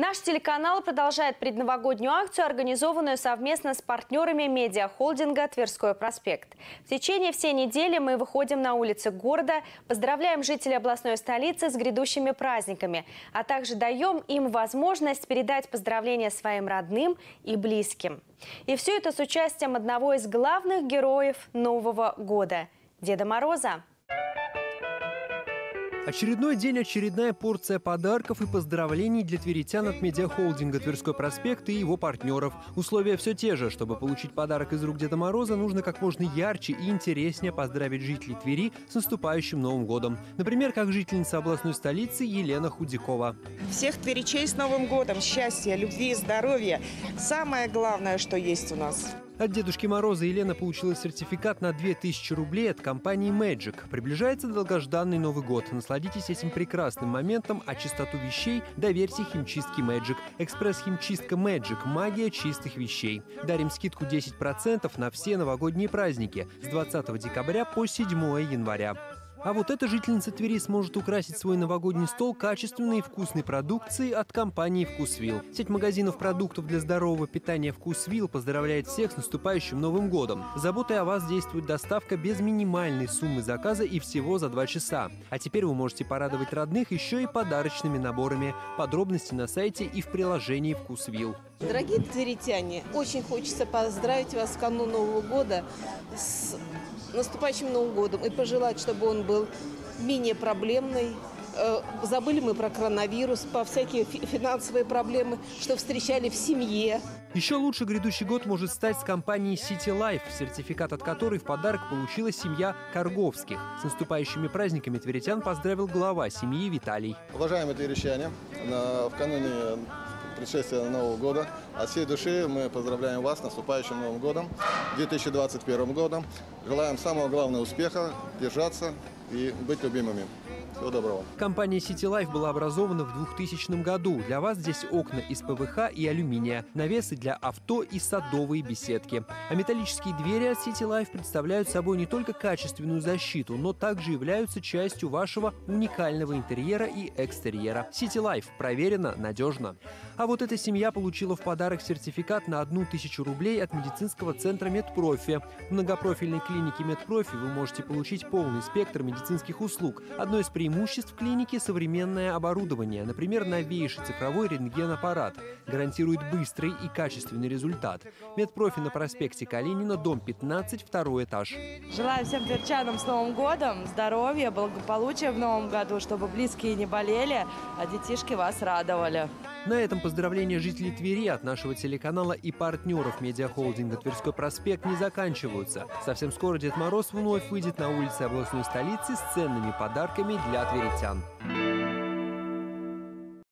Наш телеканал продолжает предновогоднюю акцию, организованную совместно с партнерами медиахолдинга «Тверской проспект». В течение всей недели мы выходим на улицы города, поздравляем жителей областной столицы с грядущими праздниками, а также даем им возможность передать поздравления своим родным и близким. И все это с участием одного из главных героев Нового года – Деда Мороза. Очередной день, очередная порция подарков и поздравлений для тверитян от медиахолдинга «Тверской проспект» и его партнеров. Условия все те же. Чтобы получить подарок из рук Деда Мороза, нужно как можно ярче и интереснее поздравить жителей Твери с наступающим Новым годом. Например, как жительница областной столицы Елена Худякова. Всех тверичей с Новым годом! Счастья, любви здоровья! Самое главное, что есть у нас. От Дедушки Мороза Елена получила сертификат на 2000 рублей от компании Magic. Приближается долгожданный Новый год. Насладитесь этим прекрасным моментом, а чистоту вещей доверьте химчистке Magic. Экспресс-химчистка Magic – магия чистых вещей. Дарим скидку 10% на все новогодние праздники с 20 декабря по 7 января. А вот эта жительница Твери сможет украсить свой новогодний стол качественной и вкусной продукцией от компании «Вкусвилл». Сеть магазинов продуктов для здорового питания «Вкусвилл» поздравляет всех с наступающим Новым годом. Заботой о вас действует доставка без минимальной суммы заказа и всего за два часа. А теперь вы можете порадовать родных еще и подарочными наборами. Подробности на сайте и в приложении «Вкусвилл». Дорогие тверитяне, очень хочется поздравить вас с канун Нового года с наступающим Новым годом и пожелать, чтобы он был менее проблемный. Э, забыли мы про коронавирус, по всякие финансовые проблемы, что встречали в семье. Еще лучше грядущий год может стать с компанией City Life, сертификат от которой в подарок получила семья Карговских. С наступающими праздниками тверитян поздравил глава семьи Виталий. Уважаемые тверичане, в кануне предшествия Нового года. От всей души мы поздравляем вас с наступающим Новым годом, 2021 годом. Желаем самого главного успеха, держаться и быть любимыми. Всего доброго. Компания City Life была образована в 2000 году. Для вас здесь окна из ПВХ и алюминия, навесы для авто и садовые беседки. А металлические двери от City Life представляют собой не только качественную защиту, но также являются частью вашего уникального интерьера и экстерьера. City Life проверено, надежно. А вот эта семья получила в подарок сертификат на одну тысячу рублей от медицинского центра «Медпрофи». В многопрофильной клинике «Медпрофи» вы можете получить полный спектр медицинских услуг. Одно из преимуществ клиники современное оборудование, например, новейший цифровой рентген-аппарат, гарантирует быстрый и качественный результат. Медпрофи на проспекте Калинина, дом 15, второй этаж. Желаю всем тверчанам с Новым годом, здоровья, благополучия в Новом году, чтобы близкие не болели, а детишки вас радовали. На этом поздравления жителей Твери от нашего телеканала и партнеров медиахолдинга «Тверской проспект» не заканчиваются. Совсем скоро Дед Мороз вновь выйдет на улицы областной столицы с ценными подарками для тверитян.